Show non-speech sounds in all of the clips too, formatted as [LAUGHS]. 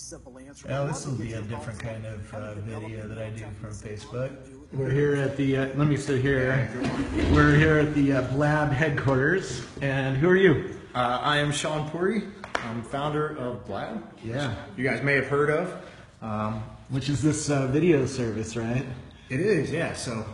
simple answer. Now this will be a different kind of uh, video that I do from Facebook. We're here at the, uh, let me sit here. We're here at the uh, Blab headquarters. And who are you? Uh, I am Shaan Puri. I'm founder of Blab. Yeah. You guys may have heard of. Um, Which is this uh, video service, right? it is, yeah. So,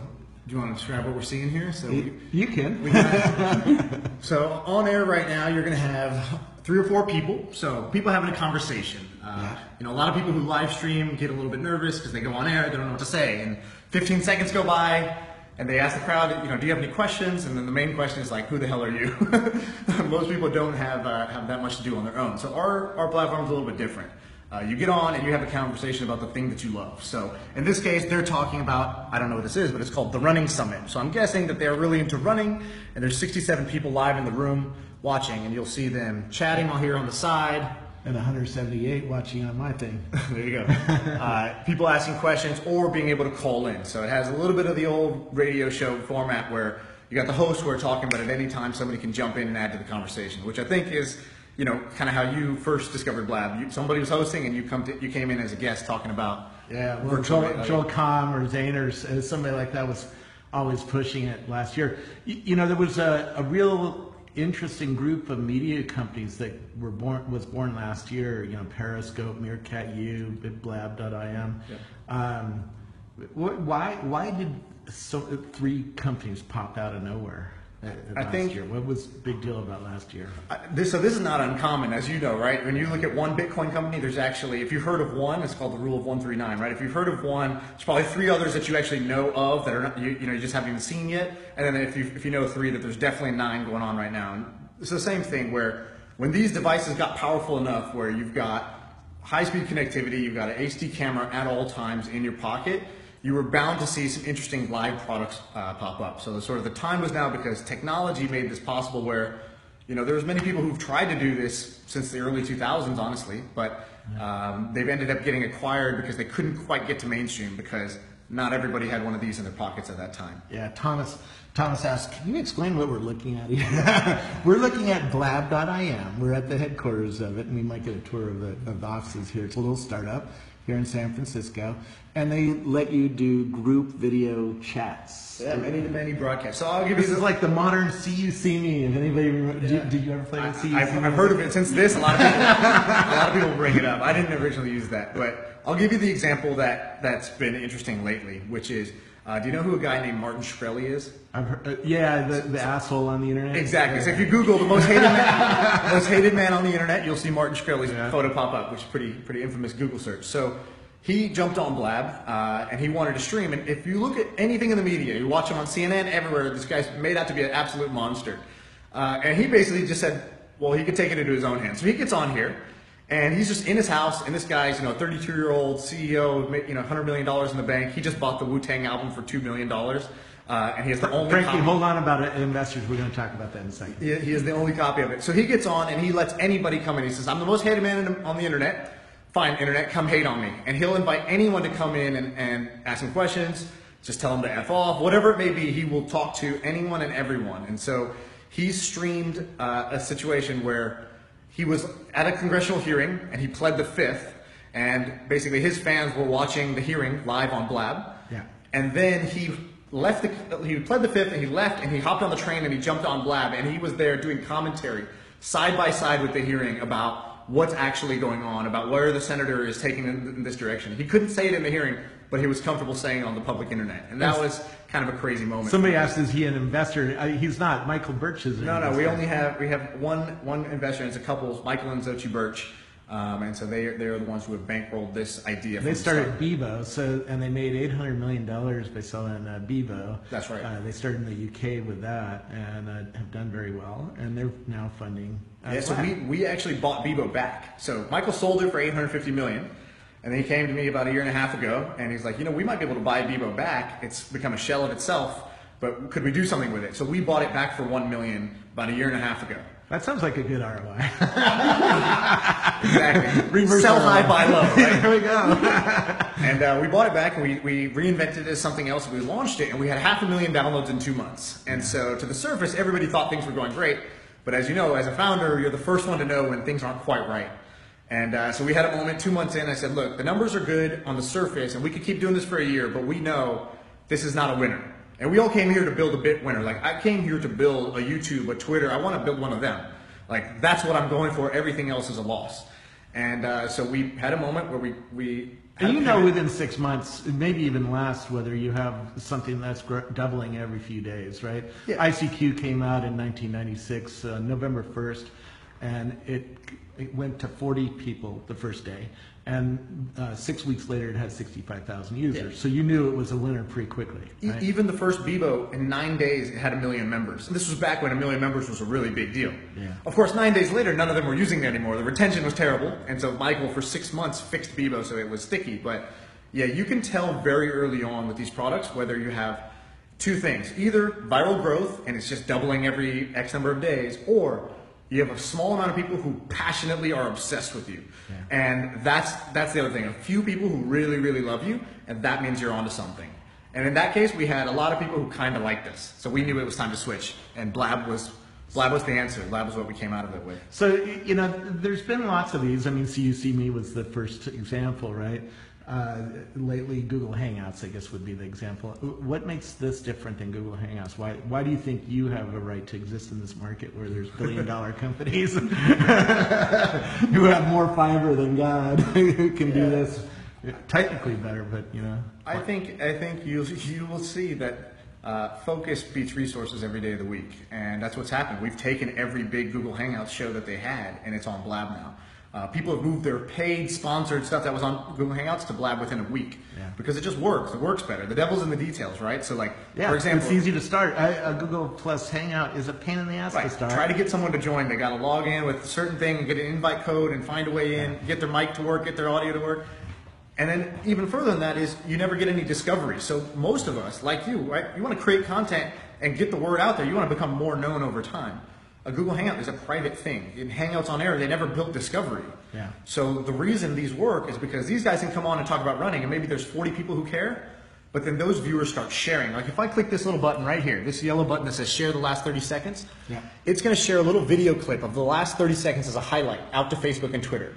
do you want to describe what we're seeing here? So, we, You can. [LAUGHS] so on air right now, you're going to have three or four people. So, people having a conversation. Uh, You know, a lot of people who live stream get a little bit nervous because they go on air, they don't know what to say, and 15 seconds go by. And they ask the crowd, you know, do you have any questions? And then the main question is like, who the hell are you? [LAUGHS] Most people don't have uh, have that much to do on their own. So our our platform is a little bit different. Uh, you get on and you have a conversation about the thing that you love. So in this case, they're talking about I don't know what this is, but it's called the Running Summit. So I'm guessing that they're really into running, and there's 67 people live in the room watching, and you'll see them chatting on here on the side. And 178 watching on my thing. [LAUGHS] There you go. Uh, people asking questions or being able to call in. So it has a little bit of the old radio show format where you got the host who are talking, but at any time somebody can jump in and add to the conversation, which I think is, you know, kind of how you first discovered Blab. You, somebody was hosting and you come to, you came in as a guest talking about Yeah, well, Joel. Joel Comm or Zane or uh, somebody like that was always pushing it last year. You, you know, there was a, a real interesting group of media companies that were born was born last year. You know, Periscope, Meerkat U, BitBlab.im. Um, wh- why why did so three companies pop out of nowhere? Uh, I last think- year? what was big deal about last year? Uh, This, so this is not uncommon, as you know, right? When you look at one Bitcoin company, there's actually, if you've heard of one, it's called the rule of 139, right? If you've heard of one, there's probably three others that you actually know of that are not, you, you know, you just haven't even seen yet. And then if you, if you know three, that there's definitely nine going on right now. And it's the same thing where when these devices got powerful enough where you've got high-speed connectivity, you've got an HD camera at all times in your pocket, you were bound to see some interesting live products uh, pop up. So sort of the time was now because technology made this possible where, you know, there's many people who've tried to do this since the early 2000s, honestly, but um, they've ended up getting acquired because they couldn't quite get to mainstream because not everybody had one of these in their pockets at that time. Yeah, Thomas. Thomas asked, "Can you explain what we're looking at here?" [LAUGHS] we're looking at Blab.im. We're at the headquarters of it, and we might get a tour of the, of the offices here. It's a little startup here in San Francisco, and they let you do group video chats. Yeah, many to many broadcasts. So I'll give you This is like the modern "CU-SeeMe." If anybody, remember, did, did you ever play with "See You I've, See Me"? I've heard of it since this. A lot of people, a lot of people bring it up. I didn't originally use that, but I'll give you the example that that's been interesting lately, which is, uh, do you know who a guy named Martin Shkreli is? I've heard, uh, yeah, the, the asshole on the internet. Exactly. So if you Google the most [LAUGHS] hated man, most hated man on the internet, you'll see Martin Shkreli's Yeah. photo pop up, which is pretty pretty infamous Google search. So he jumped on Blab uh, and he wanted to stream. And if you look at anything in the media, you watch him on CNN, everywhere, this guy's made out to be an absolute monster. Uh, and he basically just said, well, he could take it into his own hands. So he gets on here. And he's just in his house, and this guy's, you know, 32 year old CEO, you know, $100 million in the bank. He just bought the Wu Tang album for $2 million. Uh, and he has the only Frankie, copy. hold on about it, investors. We're going to talk about that in a second. He, he is the only copy of it. So he gets on and he lets anybody come in. He says, I'm the most hated man on the internet. Fine, internet, come hate on me. And he'll invite anyone to come in and, and ask him questions, just tell him to F off, whatever it may be, he will talk to anyone and everyone. And so he streamed uh, a situation where he was at a congressional hearing and he pled the fifth. And basically his fans were watching the hearing live on Blab. Yeah. And then he left the, he pled the fifth and he left and he hopped on the train and he jumped on Blab and he was there doing commentary side by side with the hearing about what's actually going on, about where the senator is taking in, in this direction. He couldn't say it in the hearing, but he was comfortable saying it on the public internet. And that was kind of a crazy moment. Somebody asked, "Is he an investor?" Uh, he's not. Michael Birch is. An No, no, we only have we have one one investor and it's a couple, Michael and Xochitl Birch. Um, and so they they're the ones who have bankrolled this idea. They from the started start. Bebo, so and they made eight hundred million dollars by selling uh, Bebo. That's right. Uh, they started in the UK with that and uh, have done very well, and they're now funding. Uh, Yeah, so we, we actually bought Bebo back. So Michael sold it for 850 million. And then he came to me about a year and a half ago and he's like, you know, we might be able to buy Bebo back. It's become a shell of itself, but could we do something with it? So we bought it back for 1 million about a year and a half ago. that sounds like a good ROI. [LAUGHS] Exactly. Reverse Sell ROI. high, buy low, right? [LAUGHS] there we go. [LAUGHS] And uh, we bought it back and we, we reinvented it as something else. We launched it and we had half a million downloads in two months. And so to the surface, everybody thought things were going great. But as you know, as a founder, you're the first one to know when things aren't quite right. And uh, so we had a moment two months in. I said, look, the numbers are good on the surface, and we could keep doing this for a year, but we know this is not a winner. And we all came here to build a bit winner. Like I came here to build a YouTube, a Twitter. I want to build one of them. Like that's what I'm going for. Everything else is a loss. And uh, so we had a moment where we we. And you know within six months, maybe even less, whether you have something that's gr- doubling every few days, right? Yeah. ICQ came out in 1996, uh, November 1st, and it, it went to 40 people the first day. And uh, six weeks later, it had 65,000 users. Yeah. So you knew it was a winner pretty quickly. E- Even the first Bebo, in nine days, it had a million members. And this was back when a million members was a really big deal. Yeah. Of course, nine days later, none of them were using it anymore. The retention was terrible. And so Michael, for six months, fixed Bebo so it was sticky. But yeah, you can tell very early on with these products whether you have two things either viral growth, and it's just doubling every X number of days, or you have a small amount of people who passionately are obsessed with you. And that's, that's the other thing. A few people who really, really love you, and that means you're onto something. And in that case, we had a lot of people who kind of liked us. So we knew it was time to switch. And Blab was, Blab was the answer. Blab was what we came out of it with. So, you know, there's been lots of these. I mean, CU-SeeMe was the first example, right? Uh, lately, Google Hangouts, I guess, would be the example. What makes this different than Google Hangouts? Why, why do you think you have a right to exist in this market where there's billion dollar [LAUGHS] companies [LAUGHS] who have more fiber than God [LAUGHS] who can do this technically better, but, you know? I think I think you you will see that uh, focus beats resources every day of the week, and that's what's happened. We've taken every big Google Hangouts show that they had, and it's on Blab now. Uh, people have moved their paid, sponsored stuff that was on Google Hangouts to Blab within a week Yeah. because it just works. It works better. The devil's in the details, right? So, like Yeah, for example, it's easy to start. I, a Google Plus Hangout is a pain in the ass to start. Try to get someone to join. They got to log in with a certain thing, get an invite code, and find a way in. Get their mic to work, get their audio to work. And then even further than that is you never get any discovery. So most of us, like you, right? You want to create content and get the word out there. You want to become more known over time. A Google Hangout is a private thing. In Hangouts on Air, they never built discovery. Yeah. So the reason these work is because these guys can come on and talk about running, and maybe there's 40 people who care, but then those viewers start sharing. Like if I click this little button right here, this yellow button that says share the last 30 seconds, Yeah. it's going to share a little video clip of the last 30 seconds as a highlight out to Facebook and Twitter.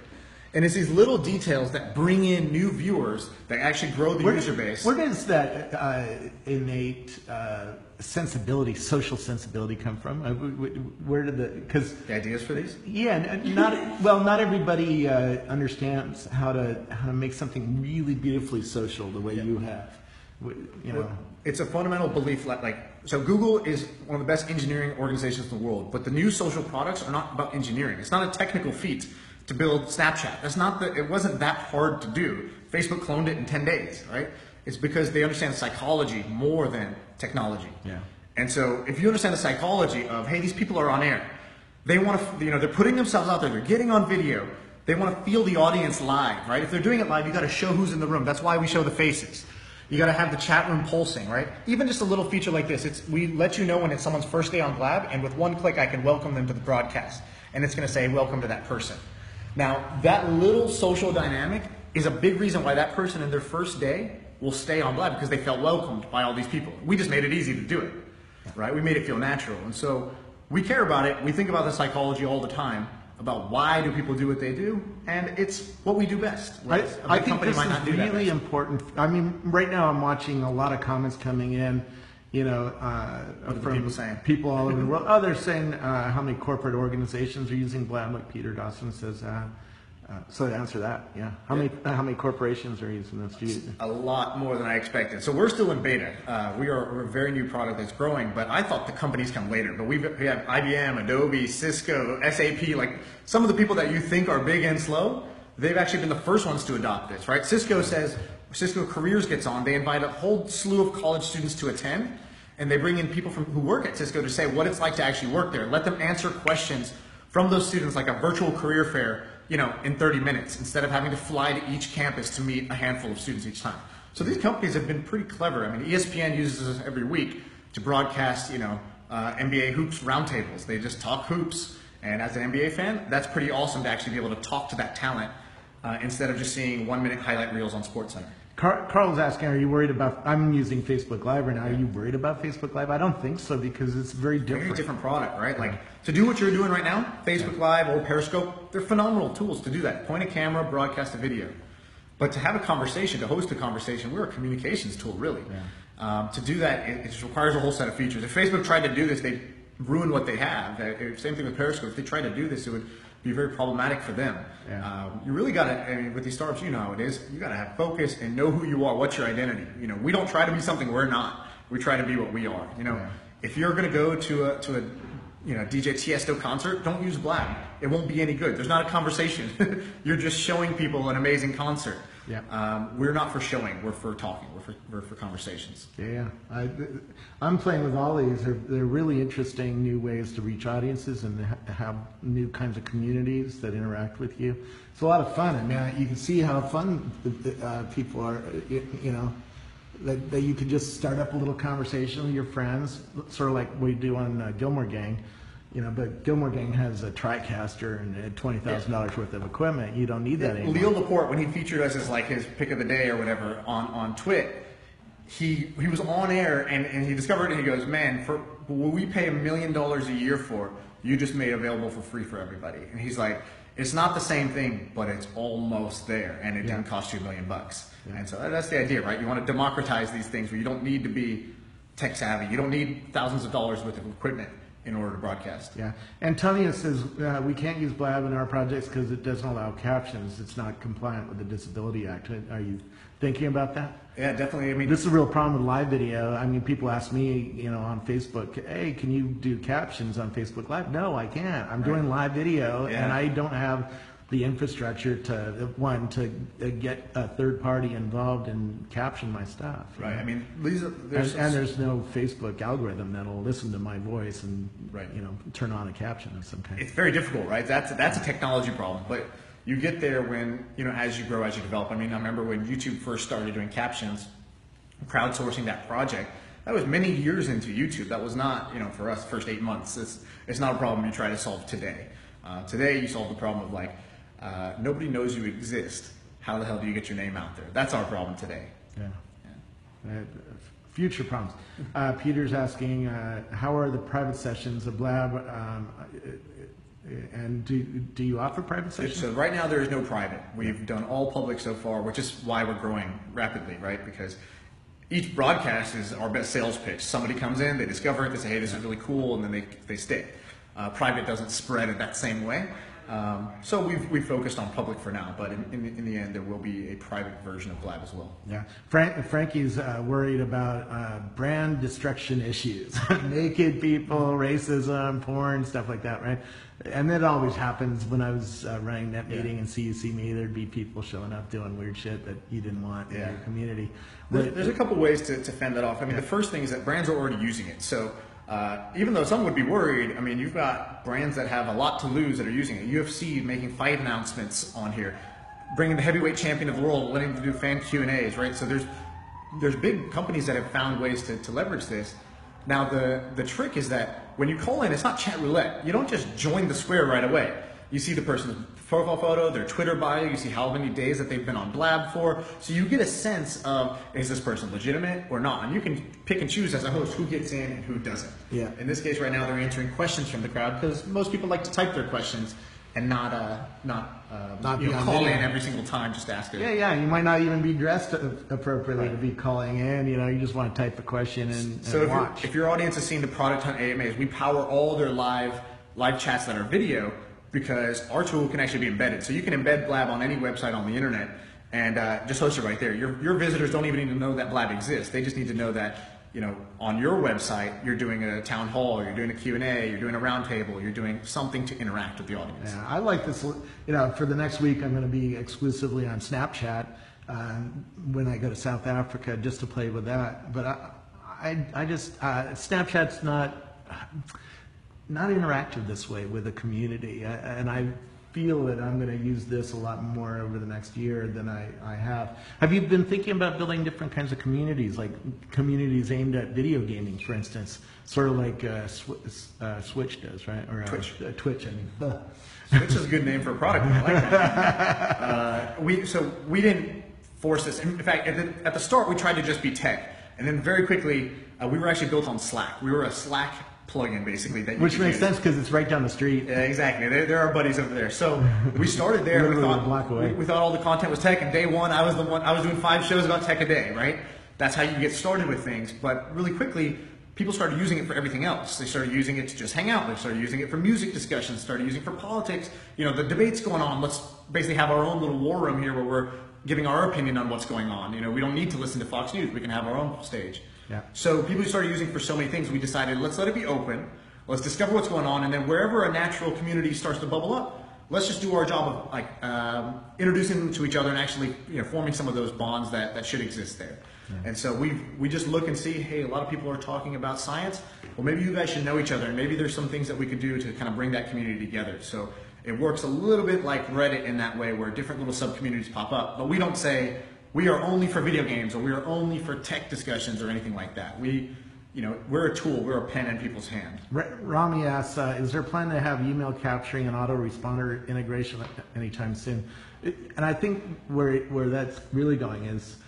And it's these little details that bring in new viewers that actually grow the Where, user base. where does that uh, innate uh, sensibility, social sensibility, come from? Uh, wh- wh- where did the because The ideas for these? yeah, not well, not everybody uh, understands how to how to make something really beautifully social the way you have. You know, It's a fundamental belief. Like, like, so Google is one of the best engineering organizations in the world, but the new social products are not about engineering. It's not a technical feat to build Snapchat. That's not the. It wasn't that hard to do. Facebook cloned it in ten days, right? It's because they understand psychology more than technology. Yeah. And so, if you understand the psychology of, hey, these people are on air, they want to, you know, they're putting themselves out there, they're getting on video, they want to feel the audience live, right? If they're doing it live, you got to show who's in the room. That's why we show the faces. You got to have the chat room pulsing, right? Even just a little feature like this, it's we let you know when it's someone's first day on Blab, and with one click, I can welcome them to the broadcast, and it's going to say, "Welcome to that person." Now, that little social dynamic is a big reason why that person in their first day will stay on Blab because they felt welcomed by all these people. We just made it easy to do it, right? We made it feel natural. And so we care about it. We think about the psychology all the time about why do people do what they do, and it's what we do best. I, a I big think company this might not is really important. I mean, right now I'm watching a lot of comments coming in. You know, uh, What are the from people saying? people all over the [LAUGHS] world. Oh, they're saying uh, how many corporate organizations are using Blab, like Peter Dawson says. Uh, uh, so to answer that, yeah, how many how many corporations are using this? You, a lot more than I expected. So we're still in beta. Uh, we are we're a very new product that's growing, but I thought the companies come later. But we've, we have IBM, Adobe, Cisco, SAP, like some of the people that you think are big and slow, they've actually been the first ones to adopt this, right? Cisco says, Cisco Careers gets on, they invite a whole slew of college students to attend, and they bring in people from who work at Cisco to say what it's like to actually work there. Let them answer questions from those students like a virtual career fair, you know, in 30 minutes instead of having to fly to each campus to meet a handful of students each time. So these companies have been pretty clever. I mean, ESPN uses this every week to broadcast, you know, uh, NBA hoops roundtables. They just talk hoops. And as an NBA fan, that's pretty awesome to actually be able to talk to that talent uh, instead of just seeing one minute highlight reels on SportsCenter. Car- Carl's asking, are you worried about? I'm using Facebook Live right now. Are you worried about Facebook Live? I don't think so because it's very different. Very different product, right? Like to do what you're doing right now, Facebook Live or Periscope, they're phenomenal tools to do that. Point a camera, broadcast a video. But to have a conversation, to host a conversation, we're a communications tool, really. Um, to do that, it, it just requires a whole set of features. If Facebook tried to do this, they'd ruin what they have. Uh, Same thing with Periscope. If they tried to do this, it would be very problematic for them. Yeah. Um, you really got to, I mean, with these startups, you know how it is. You got to have focus and know who you are. What's your identity? You know, we don't try to be something we're not. We try to be what we are. You know, Yeah. if you're going to go to a to a you know DJ Tiesto concert, don't use Blab. It won't be any good. There's not a conversation. [LAUGHS] you're just showing people an amazing concert. Yeah. Um, we're not for showing. We're for talking. We're for we're for conversations. Yeah, yeah. I, I'm playing with all these. They're, they're really interesting new ways to reach audiences and have new kinds of communities that interact with you. It's a lot of fun. I mean, you can see how fun uh, people are. You know, that, that you could just start up a little conversation with your friends, sort of like we do on uh, Gilmore Gang. You know, but Gilmore Gang has a TriCaster and uh, twenty thousand dollars worth of equipment. You don't need that anymore. Leo Laporte, when he featured us as like his pick of the day or whatever on, on TWiT, he he was on air and, and he discovered it and he goes, Man, for what we pay a million dollars a year for, you just made available for free for everybody. And he's like, It's not the same thing, but it's almost there and it Yeah. didn't cost you a million bucks. And so uh, that's the idea, right? You want to democratize these things where you don't need to be tech savvy. You don't need thousands of dollars worth of equipment in order to broadcast. Yeah, Antonio says uh, we can't use Blab in our projects because it doesn't allow captions. It's not compliant with the Disability Act. Are you thinking about that? Yeah, definitely. I mean, This is a real problem with live video. I mean, people ask me, you know, on Facebook, "Hey, can you do captions on Facebook Live?" No, I can't. I'm doing live video, and I don't have the infrastructure to one to uh, get a third party involved and caption my stuff. right. know? I mean, these are, And, there's and there's no Facebook algorithm that'll listen to my voice and Right. you know turn on a caption of some kind. it's very difficult, right? That's that's a technology problem, but you get there when you know as you grow, as you develop. I mean, I remember when YouTube first started doing captions, crowdsourcing that project. That was many years into YouTube. That was not, you know, for us, first eight months. It's it's not a problem you try to solve today. Uh, today, you solve the problem of like uh, nobody knows you exist. How the hell do you get your name out there? That's our problem today. Yeah. Uh, future problems. Uh, Peter's asking, uh, how are the private sessions of Blab, um, uh, and do do you offer private sessions? So right now there is no private. We've done all public so far, which is why we're growing rapidly, right? Because each broadcast is our best sales pitch. Somebody comes in, they discover it, they say, "Hey, this is really cool," and then they they stay. Uh, private doesn't spread in that same way. Um, so we've we've focused on public for now, but in, in, the, in the end, there will be a private version of Blab as well. Yeah, Frank, Frankie's uh, worried about uh, brand destruction issues, [LAUGHS] naked people, racism, porn, stuff like that, right? And that always happens when I was uh, running NetMeeting and CU-SeeMe. There'd be people showing up doing weird shit that you didn't want in your community. There's, But- there's a couple ways to, to fend that off. I mean, the first thing is that brands are already using it. So uh, even though some would be worried, I mean, you've got brands that have a lot to lose that are using it. UFC making fight announcements on here, bringing the heavyweight champion of the world, letting them do fan Q and A's, right? So there's there's big companies that have found ways to, to leverage this. Now the the trick is that when you call in, it's not chat roulette. You don't just join the square right away. You see the person's profile photo, their Twitter bio, you see how many days that they've been on Blab for. So you get a sense of is this person legitimate or not? And you can pick and choose as a host who gets in and who doesn't. Yeah. In this case right now they're answering questions from the crowd because most people like to type their questions and not uh not uh Not you be know, call video. in every single time just to ask it. Yeah, yeah. You might not even be dressed appropriately to be calling in. You know, you just want to type a question and, and So if, if your audience has seen the Product Hunt AMAs, we power all their live live chats that are video because our tool can actually be embedded. So you can embed Blab on any website on the internet and uh, just host it right there. Your, your visitors don't even need to know that Blab exists. They just need to know that you know on your website you're doing a town hall, you're doing a Q&A, you're doing a roundtable, you're doing something to interact with the audience. Yeah, I like this. You know, for the next week, I'm going to be exclusively on Snapchat um, when I go to South Africa, just to play with that. But I, I, I just uh, Snapchat's not not interactive this way with the community, I, and I feel that I'm going to use this a lot more over the next year than I, I have. Have you been thinking about building different kinds of communities, like communities aimed at video gaming, for instance, sort of like uh, Sw- uh, Switch does, right? Or uh, Twitch. Uh, Twitch, I mean. [LAUGHS] Which is a good name for a product. I like that. uh, we so we didn't force this. In fact, at the, at the start, we tried to just be tech, and then very quickly, uh, we were actually built on Slack. We were a Slack plugin, basically. That you Which makes use. sense because it's right down the street. Yeah, exactly. They're, they're buddies over there. So [LAUGHS] we started there. we a thought block away. We, we thought all the content was tech. And day one, I was the one. I was doing five shows about tech a day. Right. That's how you get started with things. But really quickly, people started using it for everything else. They started using it to just hang out. They started using it for music discussions. Started using it for politics. You know, the debates going on. Let's basically have our own little war room here where we're giving our opinion on what's going on. You know, we don't need to listen to Fox News. We can have our own stage. Yeah. So people started using for so many things. We decided let's let it be open. Let's discover what's going on, and then wherever a natural community starts to bubble up, let's just do our job of like um, introducing them to each other and actually you know forming some of those bonds that, that should exist there. And so we we just look and see, hey, a lot of people are talking about science. Well, maybe you guys should know each other, and maybe there's some things that we could do to kind of bring that community together. So it works a little bit like Reddit in that way, where different little sub communities pop up. But we don't say we are only for video games or we are only for tech discussions or anything like that. We you know, we're a tool. We're a pen in people's hand. Ra- Rami asks, uh, is there a plan to have email capturing and autoresponder integration anytime soon? It- And I think where, where that's really going is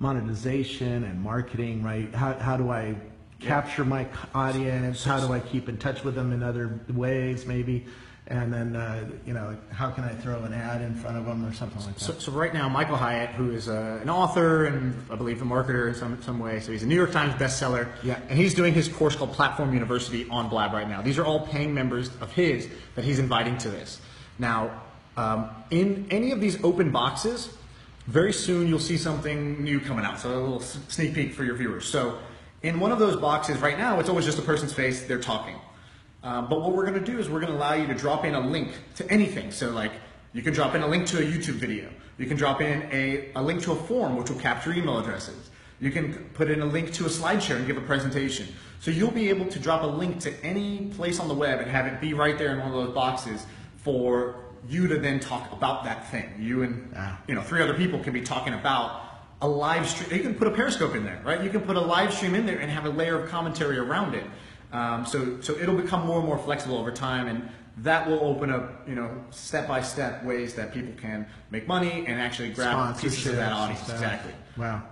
monetization and marketing, right? How, how do I capture my audience? How do I keep in touch with them in other ways, maybe? And then, uh, you know, how can I throw an ad in front of them or something like that? so right now, Michael Hyatt, who is uh, an author and I believe a marketer in some, some way, so he's a New York Times bestseller, Yeah. and he's doing his course called Platform University on Blab right now. These are all paying members of his that he's inviting to this. Now, um, in any of these open boxes, very soon you'll see something new coming out. So a little sneak peek for your viewers. So in one of those boxes right now, it's always just a person's face, they're talking. Um, but what we're going to do is we're going to allow you to drop in a link to anything. So like you can drop in a link to a YouTube video. You can drop in a, a link to a form which will capture email addresses. You can put in a link to a slideshare and give a presentation. So you'll be able to drop a link to any place on the web and have it be right there in one of those boxes for you to then talk about that thing. You and Ah. you know three other people can be talking about a live stream. You can put a Periscope in there, right? You can put a live stream in there and have a layer of commentary around it. Um, so, so it'll become more and more flexible over time, and that will open up, you know, step by step ways that people can make money and actually grab pieces of that audience. stuff. Exactly. Wow,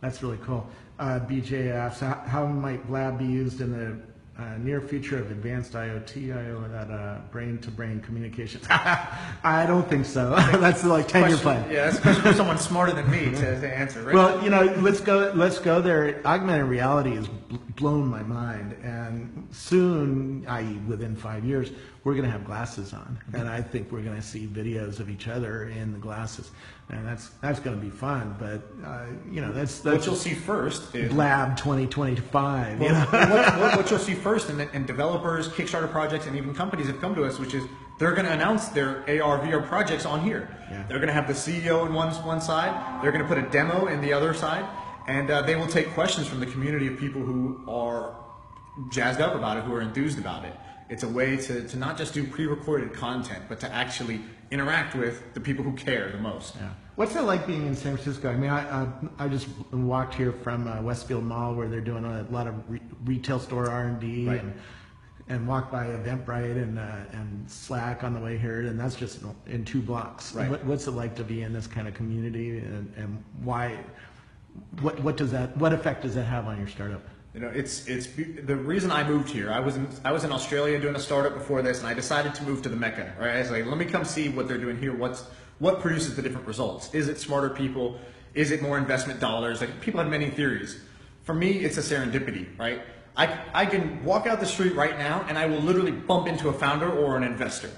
that's really cool. Uh, BJ asks, how, how might Blab be used in the uh, near future of advanced IoT, IO, that uh, brain-to-brain communication? [LAUGHS] I don't think so. [LAUGHS] that's like ten-year plan. Yeah, that's a question for someone smarter than me to, to answer. Right? Well, you know, let's go. Let's go there. Augmented reality has bl- blown my mind, and soon, i.e., within five years, we're going to have glasses on, and I think we're going to see videos of each other in the glasses, and that's that's going to be fun. But uh, you know, that's what you'll see first is Blab 2025. You know? what, what, what you'll [LAUGHS] see first, and, and developers, Kickstarter projects, and even companies have come to us, which is they're going to announce their AR VR projects on here. Yeah. They're going to have the CEO in one one side. They're going to put a demo in the other side, and uh, they will take questions from the community of people who are jazzed up about it, who are enthused about it. It's a way to, to not just do pre-recorded content, but to actually interact with the people who care the most. Yeah. What's it like being in San Francisco? I mean, I uh, I just walked here from uh, Westfield Mall where they're doing a lot of re- retail store R and D, Right. and and walked by Eventbrite and uh, and Slack on the way here, and that's just in- in two blocks. Right. What, what's it like to be in this kind of community, and, and why? What what does that? What effect does that have on your startup? You know, it's it's the reason I moved here. I was in I was in Australia doing a startup before this, and I decided to move to the Mecca. Right, I was like, let me come see what they're doing here. What's what produces the different results? Is it smarter people? Is it more investment dollars? Like people have many theories. For me, it's a serendipity. Right, I I can walk out the street right now, and I will literally bump into a founder or an investor.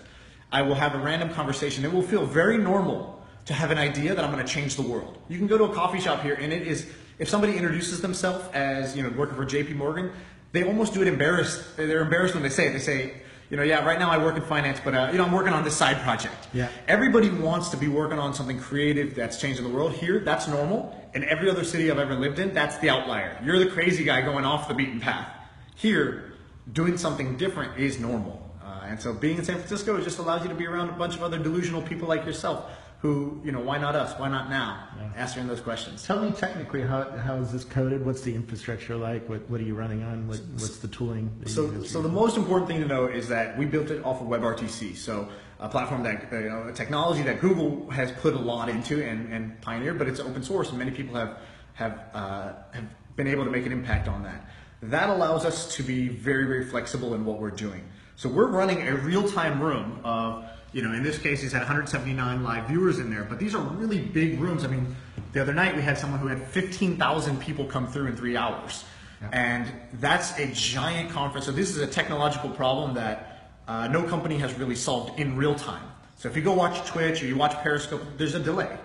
I will have a random conversation. It will feel very normal to have an idea that I'm going to change the world. You can go to a coffee shop here, and it is if somebody introduces themselves as you know working for J.P. Morgan, they almost do it embarrassed. They're embarrassed when they say it. They say, you know, yeah, right now I work in finance, but uh, you know I'm working on this side project. Yeah. Everybody wants to be working on something creative that's changing the world. Here, that's normal. In every other city I've ever lived in, that's the outlier. You're the crazy guy going off the beaten path. Here, doing something different is normal. Uh, and so being in San Francisco just allows you to be around a bunch of other delusional people like yourself who, you know, why not us? Why not now? Answering those questions. Tell me technically how, how is this coded? What's the infrastructure like? What, what are you running on? What, what's the tooling? that So, so the most important thing to know is that we built it off of WebRTC. So a platform that, uh, you know, a technology that Google has put a lot into and, and pioneered, but it's open source and many people have, have, uh, have been able to make an impact on that. That allows us to be very, very flexible in what we're doing. So we're running a real-time room of, you know, in this case, he's had 179 live viewers in there, but these are really big rooms. I mean, the other night we had someone who had 15,000 people come through in three hours. And that's a giant conference. So this is a technological problem that uh, no company has really solved in real time. So if you go watch Twitch or you watch Periscope, there's a delay.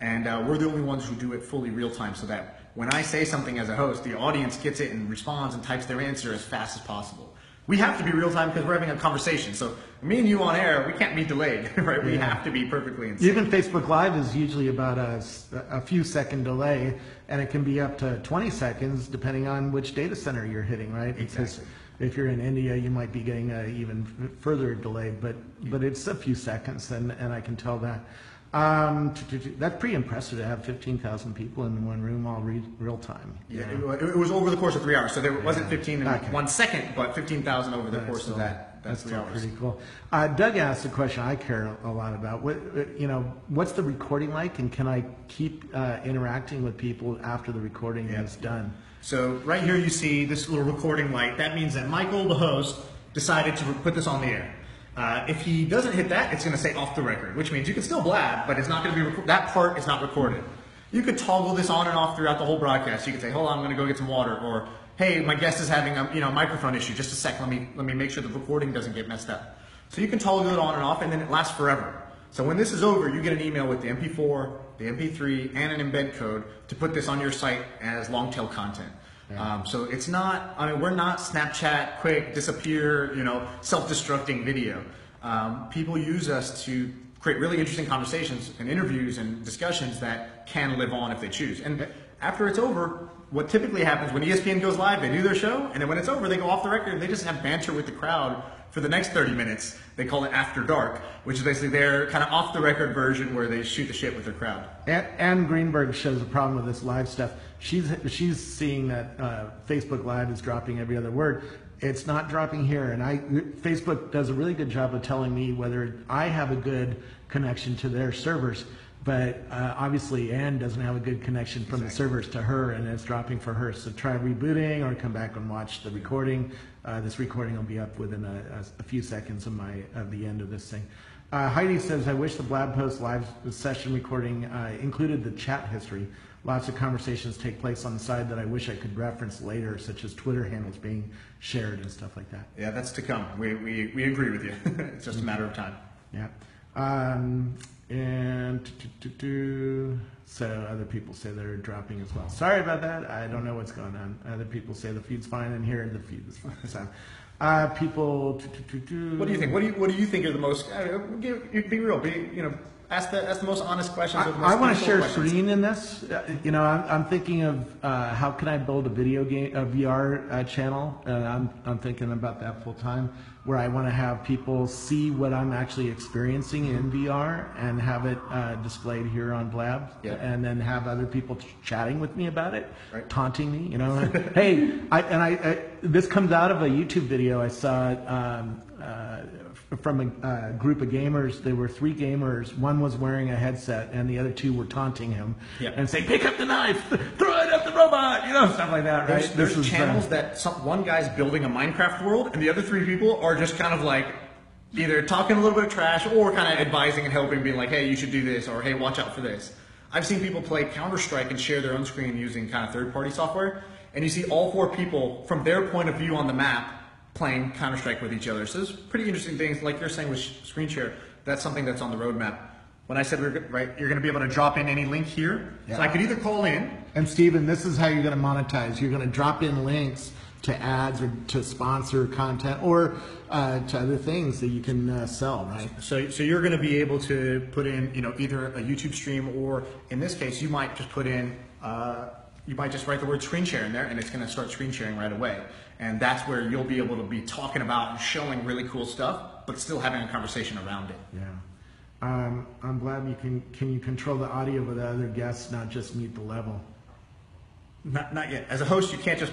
And uh, we're the only ones who do it fully real time so that when I say something as a host, the audience gets it and responds and types their answer as fast as possible. We have to be real time because we're having a conversation. So me and you on air, we can't be delayed, [LAUGHS] right? We have to be perfectly in sync. Even Facebook Live is usually about a, a few second delay, and it can be up to 20 seconds depending on which data center you're hitting, right? Because if you're in India, you might be getting a even further delay, but but it's a few seconds, and, and I can tell that. Um, that's pretty impressive to have 15,000 people in one room all re- real time. Yeah, it, it was over the course of three hours. So there wasn't 15 in Okay. one second, but 15,000 over the That's course still- of that, that That's three still hours. pretty cool. Uh, Doug asked a question I care a lot about. What, uh, you know, what's the recording like, and can I keep uh, interacting with people after the recording Yeah. is done? So right here you see this little recording light. That means that Michael, the host, decided to put this on the air. Uh, if he doesn't hit that, it's going to say off the record, which means you can still blab, but it's not going to be that part is not recorded. You could toggle this on and off throughout the whole broadcast. You could say, "Hold on, I'm going to go get some water," or "Hey, my guest is having a you know microphone issue. Just a sec. Let me let me make sure the recording doesn't get messed up." So you can toggle it on and off, and then it lasts forever. So when this is over, you get an email with the MP4, the MP3, and an embed code to put this on your site as long tail content. Um, so it's not, I mean, we're not Snapchat, quick, disappear, you know, self-destructing video. Um, people use us to create really interesting conversations and interviews and discussions that can live on if they choose. And after it's over, what typically happens when ESPN goes live, they do their show, and then when it's over, they go off the record and they just have banter with the crowd for the next 30 minutes. They call it After Dark, which is basically their kind of off the record version where they shoot the shit with their crowd. Ann, Ann Greenberg shows a problem with this live stuff. She's she's seeing that uh, Facebook Live is dropping every other word. It's not dropping here, and I Facebook does a really good job of telling me whether I have a good connection to their servers. But uh, obviously, Ann doesn't have a good connection from the servers to her, and it's dropping for her. So try rebooting or come back and watch the recording. Uh, this recording will be up within a, a, a few seconds of my of the end of this thing. Uh, Heidi says, I wish the Blab Post live session recording uh, included the chat history. Lots of conversations take place on the side that I wish I could reference later, such as Twitter handles being shared and stuff like that. Yeah, that's to come. We, we, we agree with you. [LAUGHS] it's just a matter of time. Yeah. Um, and do, do, do, so other people say they're dropping as well. Sorry about that. I don't know what's going on. Other people say the feed's fine, and here the feed is fine. So, uh, people. What do you think? What do you What do you think are the most? Uh, give, be real. Be you know. Ask the Ask the most honest questions. or the most I, I want to share questions. screen in this. Uh, you know, I'm, I'm thinking of uh, how can I build a video game, a VR uh, channel. Uh, I'm, I'm thinking about that full time, where I want to have people see what I'm actually experiencing in VR and have it uh, displayed here on Blab, Yeah. and then have other people ch- chatting with me about it, Right. taunting me. You know, [LAUGHS] hey, I, and I, I this comes out of a YouTube video I saw. Um, uh, from a uh, group of gamers. There were three gamers. One was wearing a headset, and the other two were taunting him Yeah. and saying, "Pick up the knife, throw it at the robot," you know, stuff like that. Right? There's, there's uh, channels that some, one guy's building a Minecraft world, and the other three people are just kind of like either talking a little bit of trash or kind of advising and helping, being like, "Hey, you should do this," or "Hey, watch out for this." I've seen people play Counter Strike and share their own screen using kind of third-party software, and you see all four people from their point of view on the map playing Counter Strike with each other. So there's pretty interesting things, like you're saying with screen share. That's something that's on the roadmap. When I said we're right, you're going to be able to drop in any link here. So I could either call in And Steven, this is how you're going to monetize. You're going to drop in links to ads or to sponsor content or uh, to other things that you can uh, sell, right? So, so you're going to be able to put in, you know, either a YouTube stream or, in this case, you might just put in, uh, you might just write the word screen share in there, and it's going to start screen sharing right away. And that's where you'll be able to be talking about and showing really cool stuff but still having a conversation around it. Yeah. Um, I'm glad you can, can you control the audio with the other guests, not just mute the level? Not, not yet. As a host, you can't just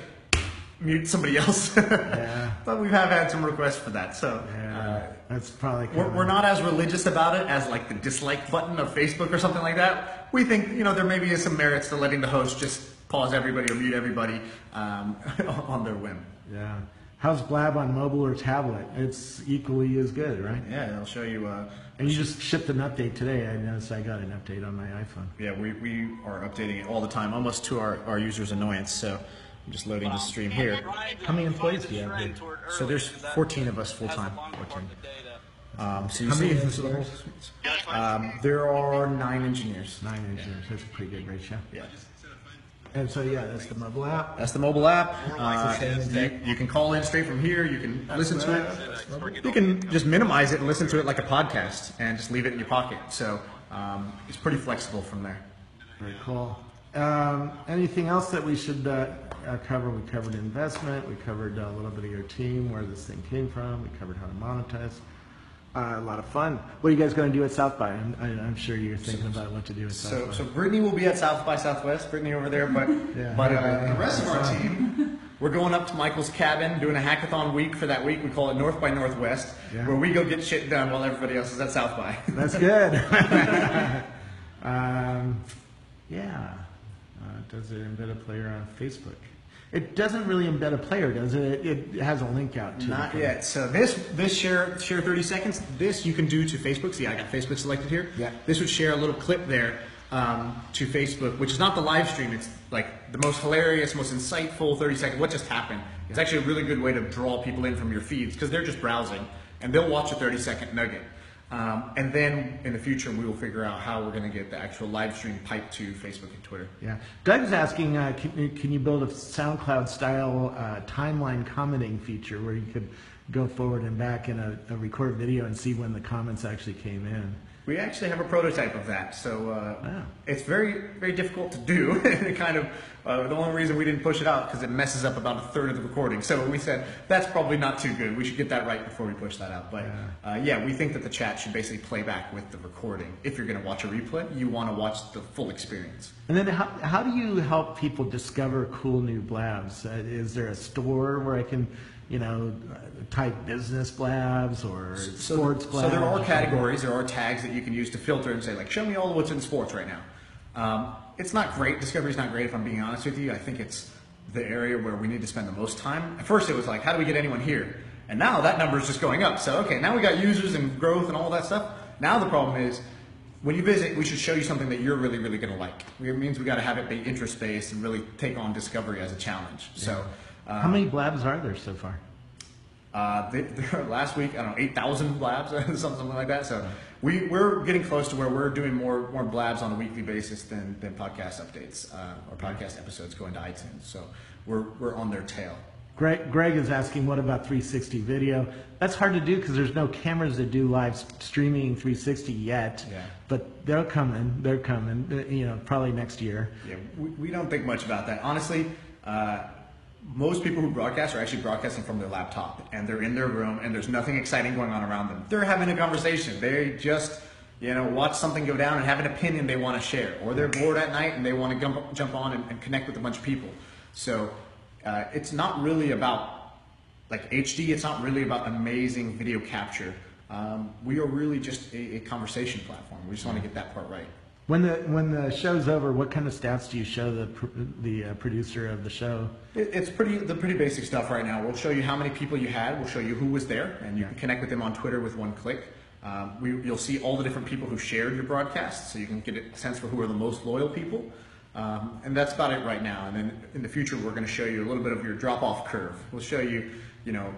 mute somebody else. [LAUGHS] Yeah. but we have had some requests for that. So Yeah, uh, that's probably. we're, we're not as religious about it as like the dislike button of Facebook or something like that. We think you know there maybe is some merits to letting the host just pause everybody or mute everybody um, [LAUGHS] on their whim. Yeah. How's Blab on mobile or tablet? It's equally as good, right? Yeah, I'll show you. Uh, And you just shipped an update today. I noticed I got an update on my iPhone. yeah, we, we are updating it all the time, almost to our, our users' annoyance. So I'm just loading the stream here. How many employees do you have there? So there's 14 of us full time. 14. Um, so How many this is the whole- um, there are nine engineers. Nine engineers. That's a pretty good ratio. Yeah. And so, yeah, that's the mobile app. That's the mobile app. Uh, you, you can call in straight from here. You can listen to it. You can just minimize it and listen to it like a podcast, and just leave it in your pocket. So um, it's pretty flexible from there. Very cool. Um, anything else that we should uh, uh, cover? We covered investment. We covered uh, a little bit of your team, where this thing came from. We covered how to monetize. Uh, a lot of fun. What are you guys going to do at South by? I'm, I, I'm sure you're thinking about what to do at South So, by. so Brittany will be at South by Southwest. Brittany over there, but [LAUGHS] Yeah. but uh, the rest of our team, we're going up to Michael's cabin, doing a hackathon week for that week. We call it North by Northwest, Yeah. where we go get shit done while everybody else is at South by. [LAUGHS] That's good. [LAUGHS] um, yeah. Uh, does it embed a player on Facebook? It doesn't really embed a player, does it? It, it has a link out to Not yet. So this this share share 30 seconds. This you can do to Facebook. See, I got Facebook selected here. Yeah. This would share a little clip there um, to Facebook, which is not the live stream. It's like the most hilarious, most insightful 30 seconds. What just happened? It's actually a really good way to draw people in from your feeds because they're just browsing and they'll watch a 30 second nugget. Um, and then in the future, we will figure out how we're going to get the actual live stream piped to Facebook and Twitter. Yeah. Doug's asking, uh, can, can you build a SoundCloud style uh, timeline commenting feature where you could go forward and back in a, a recorded video and see when the comments actually came in? We actually have a prototype of that, so uh, Wow. it's very, very difficult to do. [LAUGHS] it kind of uh, the only reason we didn't push it out because it messes up about a third of the recording. So we said that's probably not too good. We should get that right before we push that out. But uh, yeah, we think that the chat should basically play back with the recording. If you're going to watch a replay, you want to watch the full experience. And then how, how do you help people discover cool new blabs? Uh, is there a store where I can, you know, type business blabs or sports blabs? So there are categories, there are tags that you can use to filter and say like, show me all what's in sports right now. Um, it's not great. Discovery's not great if I'm being honest with you. I think it's the area where we need to spend the most time. At first it was like, how do we get anyone here? And now that number is just going up. So okay, now we got users and growth and all that stuff. Now the problem is when you visit, we should show you something that you're really, really going to like. It means we got to have it be interest based and really take on discovery as a challenge. So. How many blabs are there so far? uh, they, [LAUGHS] last week, I don't know, 8,000 blabs, something, [LAUGHS] something like that. So we, we're getting close to where we're doing more, more blabs on a weekly basis than, than podcast updates uh, or podcast episodes going to iTunes. So we're, we're on their tail. Greg, Greg is asking, what about 360 video? That's hard to do because there's no cameras that do live streaming 360 yet. Yeah. But they're coming. They're coming. You know, probably next year. Yeah, we, we don't think much about that. Honestly, uh, most people who broadcast are actually broadcasting from their laptop and they're in their room and there's nothing exciting going on around them. They're having a conversation. They just, you know, watch something go down and have an opinion they want to share. Or they're bored at night and they want to jump, jump on and, and connect with a bunch of people. So uh, it's not really about like HD, it's not really about amazing video capture. Um, we are really just a, a conversation platform. We just want to get that part right. When the when the show's over, what kind of stats do you show the pr- the uh, producer of the show? It, it's pretty the pretty basic stuff right now. We'll show you how many people you had. We'll show you who was there, and you can connect with them on Twitter with one click. Um, we, you'll see all the different people who shared your broadcast, so you can get a sense for who are the most loyal people. Um, and that's about it right now. And then in the future, we're going to show you a little bit of your drop-off curve. We'll show you, you know,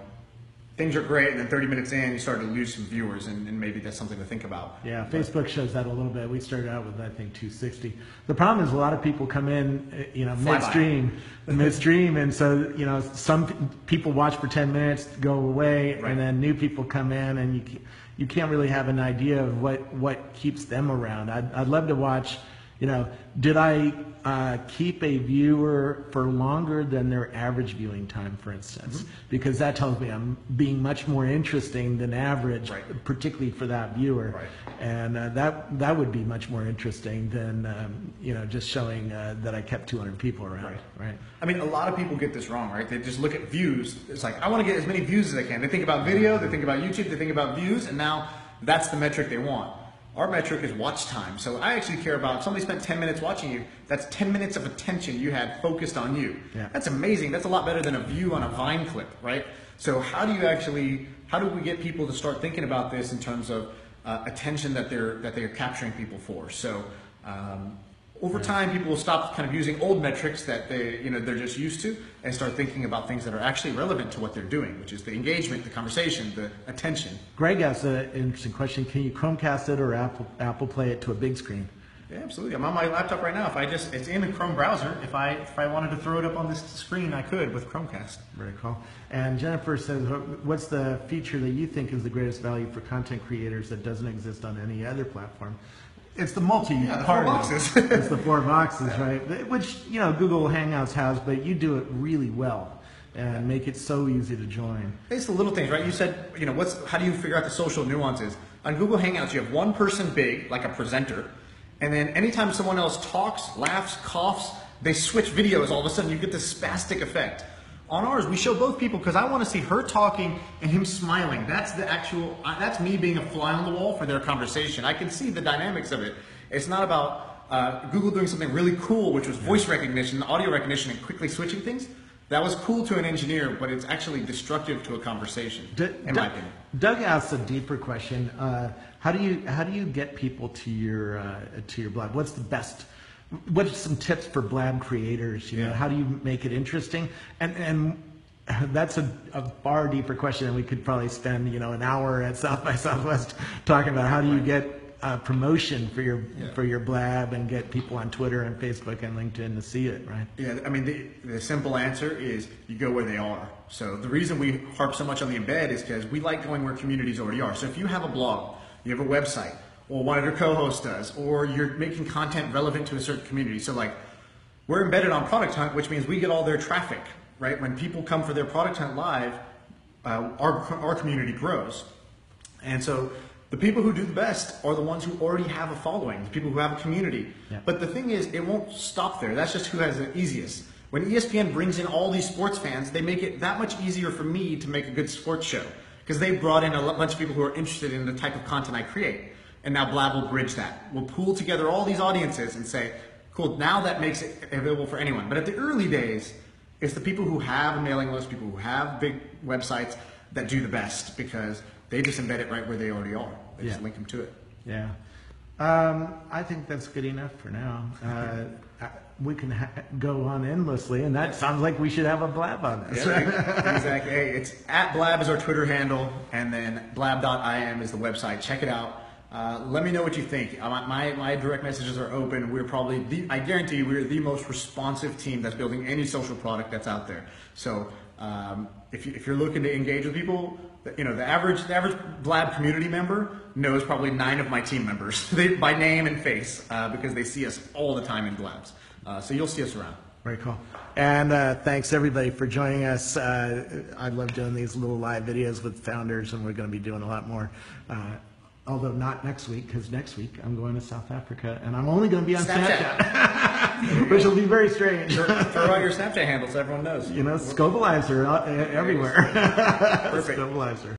things are great, and then 30 minutes in, you start to lose some viewers, and, and maybe that's something to think about. Yeah, Facebook shows that a little bit. We started out with I think 260. The problem is a lot of people come in, uh, you know, Fly midstream, midstream, and so you know some people watch for 10 minutes, go away, Right. and then new people come in, and you you can't really have an idea of what what keeps them around. I'd, I'd love to watch, You know, did I uh, keep a viewer for longer than their average viewing time, for instance? Mm-hmm. Because that tells me I'm being much more interesting than average, Right. particularly for that viewer. Right. And uh, that that would be much more interesting than um, you know just showing uh, that I kept 200 people around. Right. right. I mean, a lot of people get this wrong, right? They just look at views. It's like, I want to get as many views as I can. They think about video, they think about YouTube, they think about views, and now that's the metric they want. Our metric is watch time. So I actually care about if somebody spent 10 minutes watching you, that's 10 minutes of attention you had focused on you. Yeah. That's amazing. That's a lot better than a view on a Vine clip, right? So how do you actually, how do we get people to start thinking about this in terms of uh, attention that they're, that they're capturing people for? So um, over time, people will stop kind of using old metrics that they, you know, they're just used to, and start thinking about things that are actually relevant to what they're doing, which is the engagement, the conversation, the attention. Greg asked an interesting question. Can you Chromecast it or Apple Apple Play it to a big screen? Yeah, absolutely. I'm on my laptop right now. If I just, it's in a Chrome browser. If I, if I wanted to throw it up on this screen, I could with Chromecast. Very cool. And Jennifer says, what's the feature that you think is the greatest value for content creators that doesn't exist on any other platform? It's the multi Yeah, the part four boxes. [LAUGHS] it's the four boxes, right? Which, you know, Google Hangouts has, but you do it really well and make it so easy to join. It's the little things, right? You said, you know, what's how do you figure out the social nuances? On Google Hangouts, you have one person big, like a presenter, and then anytime someone else talks, laughs, coughs, they switch videos. All of a sudden, you get this spastic effect. On ours, we show both people because I want to see her talking and him smiling. That's the actual. uh, That's me being a fly on the wall for their conversation. I can see the dynamics of it. It's not about uh, Google doing something really cool, which was voice recognition, audio recognition, and quickly switching things. That was cool to an engineer, but it's actually destructive to a conversation, D- in my Doug- opinion. Doug asks a deeper question. Uh, how do you how do you get people to your uh, to your blog? What's the best? What are some tips for blab creators? You know, how do you make it interesting? And and that's a, a far deeper question, and we could probably spend you know an hour at South by Southwest talking about how do you get uh, promotion for your Yeah. for your blab and get people on Twitter and Facebook and LinkedIn to see it, right? Yeah, I mean, the, the simple answer is you go where they are. So the reason we harp so much on the embed is because we like going where communities already are. So if you have a blog, you have a website, or one of your co-hosts does, or you're making content relevant to a certain community. So like, we're embedded on Product Hunt, which means we get all their traffic, right? When people come for their Product Hunt live, uh, our, our community grows. And so the people who do the best are the ones who already have a following, the people who have a community. Yeah. But the thing is, it won't stop there. That's just who has the easiest. When ESPN brings in all these sports fans, they make it that much easier for me to make a good sports show because they brought in a bunch of people who are interested in the type of content I create. And now Blab will bridge that. We'll pool together all these audiences and say, cool, now that makes it available for anyone. But at the early days, it's the people who have a mailing list, people who have big websites that do the best because they just embed it right where they already are. They just link them to it. Yeah. Um, I think that's good enough for now. Uh, [LAUGHS] we can ha- go on endlessly, and that sounds like we should have a blab on this. Yeah, [LAUGHS] exactly. Hey, it's at Blab is our Twitter handle, and then blab.im is the website. Check it out. Uh, let me know what you think. Uh, My, my, my direct messages are open. We're probably the, I guarantee you, we're the most responsive team that's building any social product that's out there. So um, if, you, if you're looking to engage with people, you know the average the average Blab community member knows probably nine of my team members [LAUGHS] they, by name and face uh, because they see us all the time in Blabs. Uh, so you'll see us around. Very cool. And uh, thanks everybody for joining us. Uh, I love doing these little live videos with founders, and we're going to be doing a lot more. Uh, although not next week, because next week I'm going to South Africa, and I'm only going to be on Snapchat. Snapchat, [LAUGHS] which will be very strange. Throw out your Snapchat handle so everyone knows. You know, Scobleizer uh, everywhere. Perfect. [LAUGHS] Scobleizer.